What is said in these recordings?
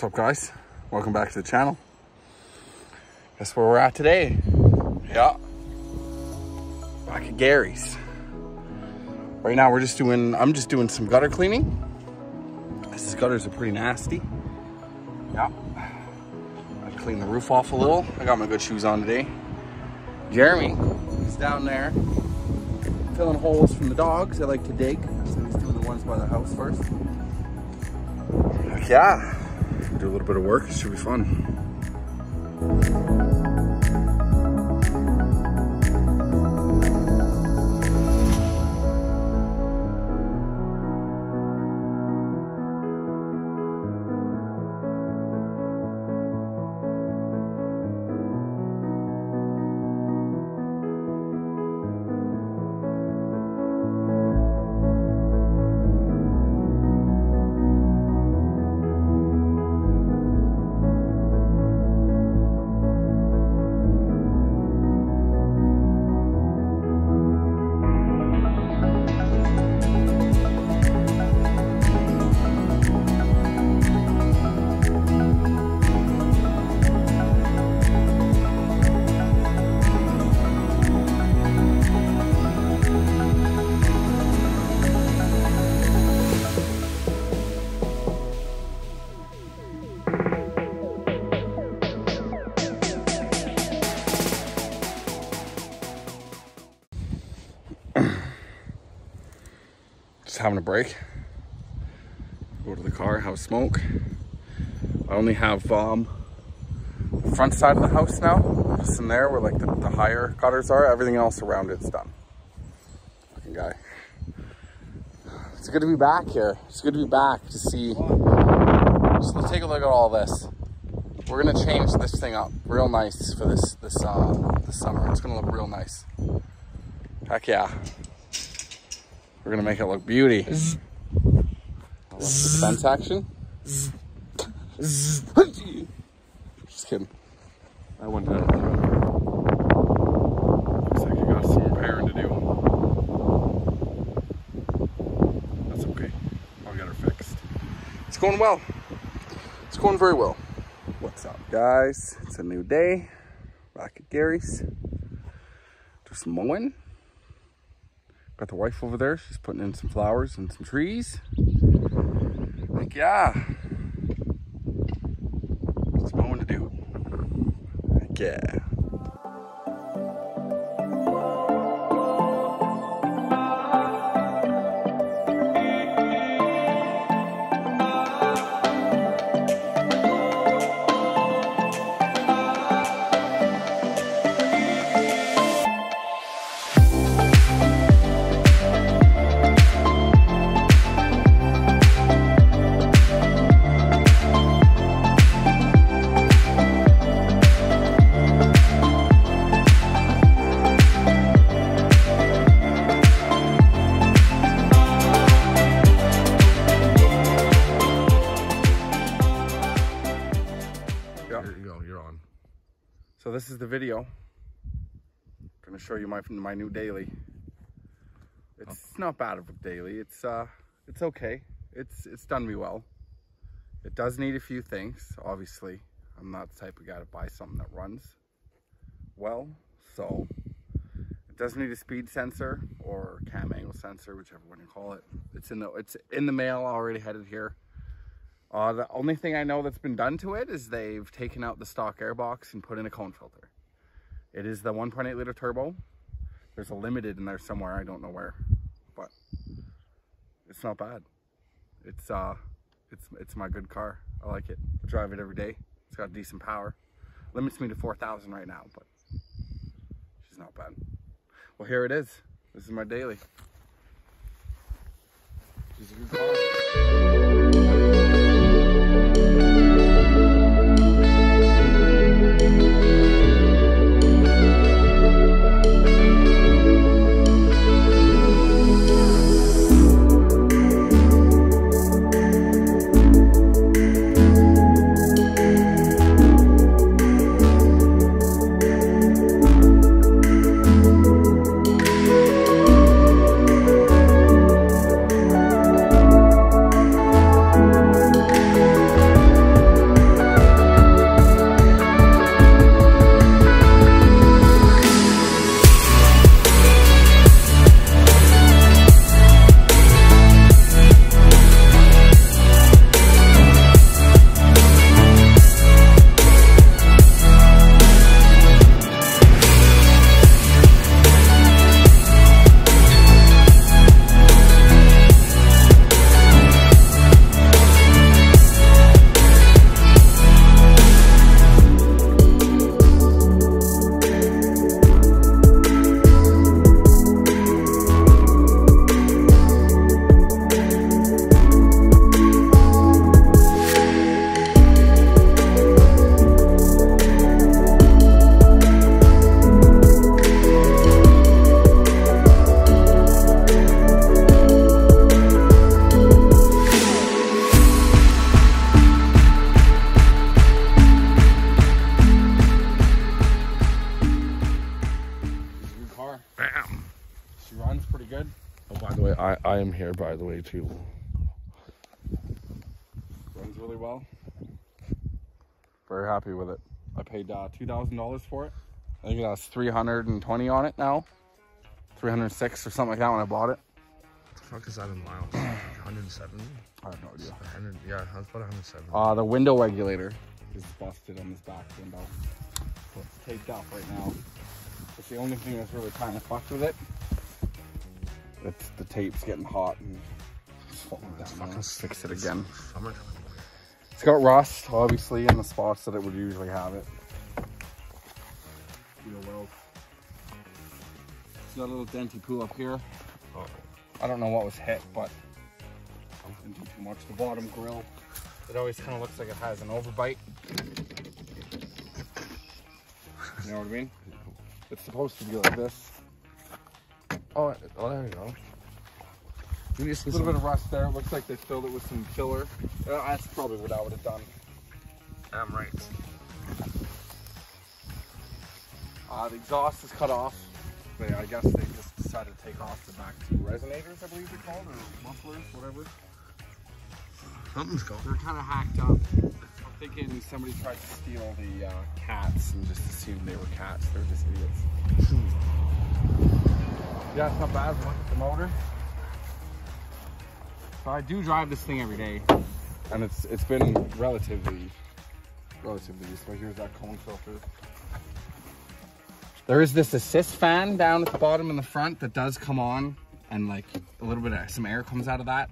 What's up guys? Welcome back to the channel. Guess where we're at today? Yeah. Back at Gary's. Right now we're just doing, I'm just doing some gutter cleaning. These gutters are pretty nasty. Yeah. I cleaned the roof off a little. I got my good shoes on today. Jeremy is down there filling holes from the dogs. They like to dig. So he's doing the ones by the house first. Yeah do a little bit of work. It should be fun. Having a break. Go to the car, have a smoke. I only have um, the front side of the house now, just in there where like the, the higher gutters are. Everything else around it's done. Fucking guy. It's good to be back here. It's good to be back to see. Let's take a look at all this. We're gonna change this thing up real nice for this this uh, this summer. It's gonna look real nice. Heck yeah. We're gonna make it look beauty. Fence action. Just kidding. I went down. Looks like you got some repairing to do. That's okay. I'll get her fixed. It's going well. It's going very well. What's up, guys? It's a new day. Back at Gary's. Do some mowing. Got the wife over there. She's putting in some flowers and some trees. Like, yeah. What's mowing to do? Like, yeah. So this is the video. I'm gonna show you my my new daily. It's not bad of a daily. It's uh, it's okay. It's it's done me well. It does need a few things. Obviously, I'm not the type of guy to buy something that runs well. So it does need a speed sensor or cam angle sensor, whichever one you call it. It's in the it's in the mail already headed here. Uh, the only thing I know that's been done to it is they've taken out the stock airbox and put in a cone filter. It is the 1.8 liter turbo. There's a limited in there somewhere, I don't know where, but it's not bad. It's uh, it's it's my good car. I like it. I drive it every day. It's got decent power. Limits me to 4,000 right now, but she's not bad. Well, here it is. This is my daily. I, I am here, by the way, too. Runs really well. Very happy with it. I paid uh, two thousand dollars for it. I think it has three hundred and twenty on it now. Three hundred six or something like that when I bought it. What the fuck is that in miles? 170? I have no idea. 100, yeah, that's about 170. Uh, the window regulator is busted on this back window. So it's taped up right now. It's the only thing that's really kind of fucked with it. It's the tape's getting hot and it's falling It's down. now. fucking fix it again. Summertime. It's got rust, obviously, in the spots that it would usually have it. It's got a little denty poo up here. Oh, I don't know what was hit, but didn't do too much. The bottom grill, it always kind of looks like it has an overbite. You know what I mean? It's supposed to be like this. Oh, oh, there you go. You need A little bit of rust there. It looks like they filled it with some filler. Uh, that's probably what I would have done. damn right. Uh, the exhaust is cut off. They, I guess they just decided to take off the back two resonators, I believe they're called, or mufflers, whatever. Something's going. They're kind of hacked up. I'm thinking somebody tried to steal the uh, cats and just assumed they were cats. They're just idiots. yeah, it's not bad. Look at the motor. So I do drive this thing every day, and it's it's been relatively relatively useful. Here's that cone filter. There is this assist fan down at the bottom in the front that does come on, and like a little bit of some air comes out of that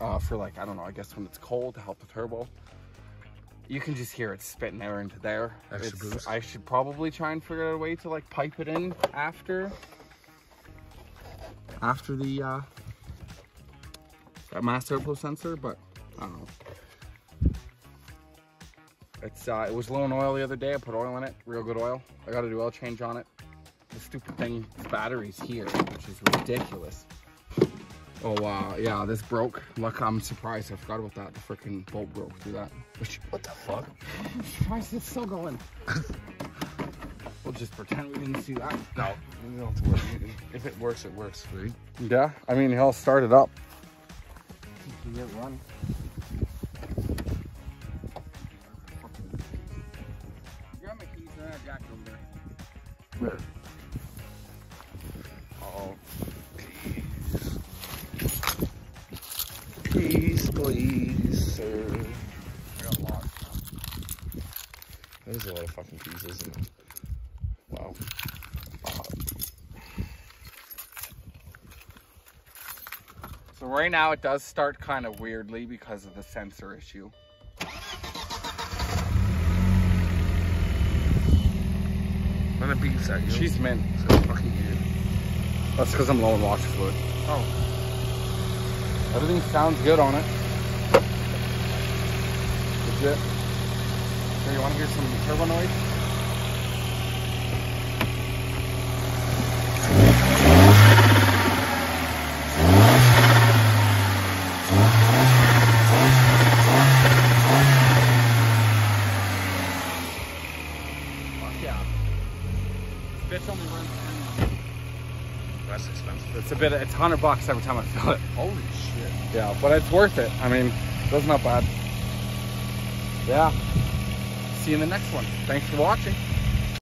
uh, for like, I don't know, I guess when it's cold to help the turbo. You can just hear it spitting air into there. Extra boost. I should probably try and figure out a way to like pipe it in after after the uh, mass airflow sensor, but I don't know. It's uh, it was low in oil the other day. I put oil in it, real good oil. I got to do oil change on it. The stupid thing, battery's here, which is ridiculous. Oh uh, yeah, this broke. Look, I'm surprised. I forgot about that. The freaking bolt broke through that. Which What the fuck? I'm surprised it's still going. we'll just pretend we didn't see that. No, you don't have to worry. If it works, it works, right? Yeah, I mean he'll start it up. You get run. Grab my keys and that jack over there. Where? Oh, please. Please, please, sir. I got lost. There's a lot of fucking keys, isn't it? So right now it does start kind of weirdly because of the sensor issue. Beeps at you, She's mint. gonna fucking weird. That's because I'm low in washer fluid. Oh, Everything sounds good on it. Legit. So you want to hear some turbo noise? Fuck yeah. This bitch only runs 10 miles. that's expensive. It's a bit, it's 100 bucks every time I fill it. Holy shit. Yeah, but it's worth it. I mean, that's not bad. Yeah. See you in the next one. Thanks for watching.